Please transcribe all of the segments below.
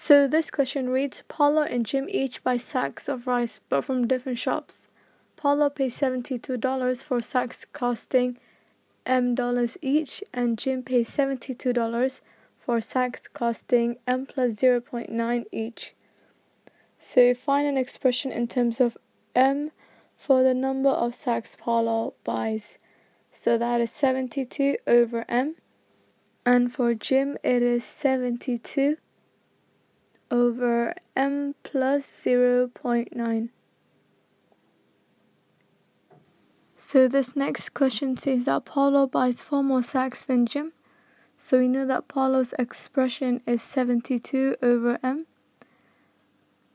So this question reads Paula and Jim each buy sacks of rice but from different shops. Paula pays $72 for sacks costing M dollars each and Jim pays $72 for sacks costing M plus 0.9 each. So find an expression in terms of M for the number of sacks Paula buys. So that is 72 over M. And for Jim it is 72 over m plus 0.9. So this next question says that Paulo buys 4 more sacks than Jim. So we know that Paulo's expression is 72 over m.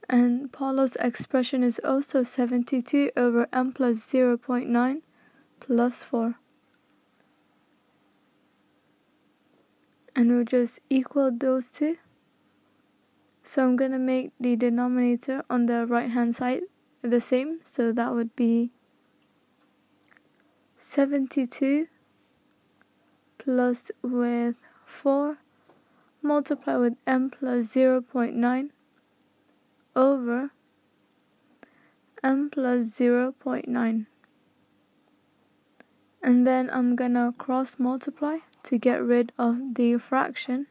And Paulo's expression is also 72 over m plus 0.9 plus 4. And we'll just equal those two. So I'm going to make the denominator on the right hand side the same. So that would be 72 plus with 4 multiply with m plus 0.9 over m plus 0.9 and then I'm gonna cross multiply to get rid of the fraction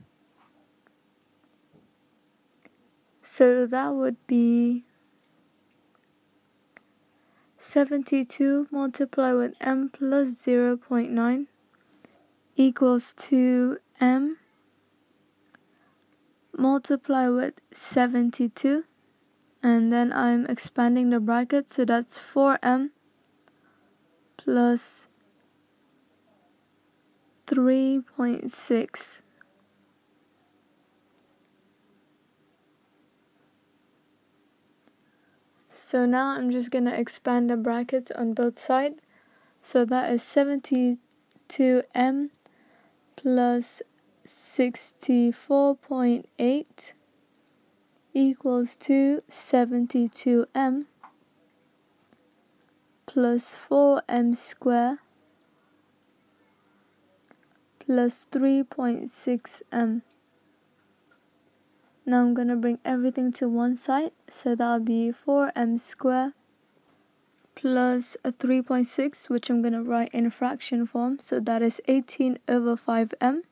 So that would be 72 multiplied with m plus 0.9 equals to m multiply with 72 and then I'm expanding the bracket so that's 4m plus 3.6 So now I'm just going to expand the brackets on both sides. So that is 72m plus 64.8 equals to 72m plus 4m square plus 3.6m. Now I'm going to bring everything to one side. So that'll be 4m squared plus a 3.6 which I'm going to write in fraction form. So that is 18 over 5m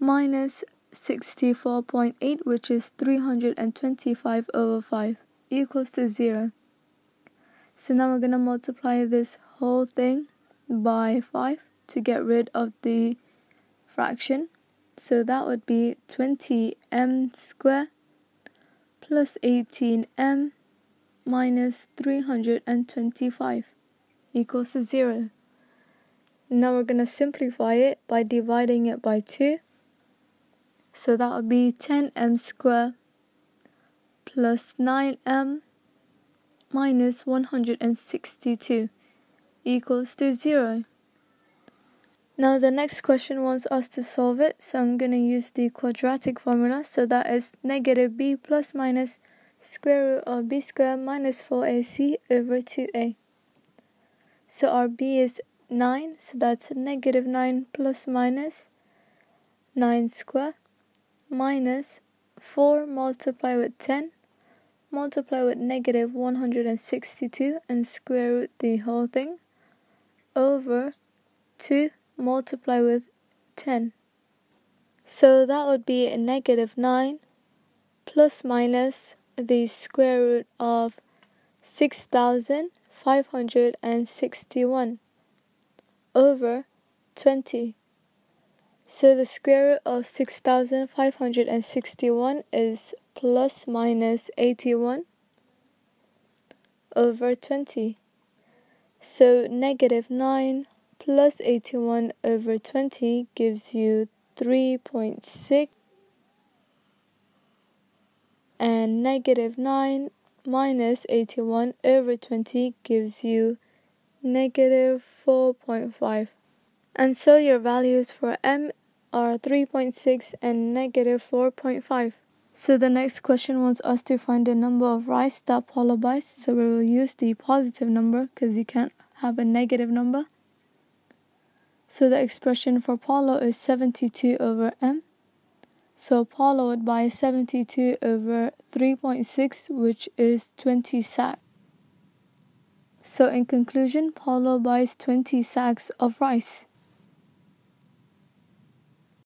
minus 64.8 which is 325 over 5 equals to 0. So now we're going to multiply this whole thing by 5 to get rid of the fraction. So that would be 20m squared plus 18m minus 325 equals to 0. Now we're going to simplify it by dividing it by 2. So that would be 10m squared plus 9m minus 162 equals to 0. Now the next question wants us to solve it, so I'm going to use the quadratic formula. So that is negative b plus minus square root of b squared minus 4ac over 2a. So our b is 9, so that's negative 9 plus minus 9 square minus 4 multiply with 10 multiply with negative 162 and square root the whole thing over 2 multiply with 10. So that would be a negative 9 plus minus the square root of 6561 over 20. So the square root of 6561 is plus minus 81 over 20. So negative 9 plus 81 over 20 gives you 3.6 and negative 9 minus 81 over 20 gives you negative 4.5 and so your values for m are 3.6 and negative 4.5 so the next question wants us to find the number of rice that buys so we will use the positive number because you can't have a negative number so the expression for Paulo is 72 over m. So Paulo would buy 72 over 3.6, which is 20 sacks. So in conclusion, Paulo buys 20 sacks of rice.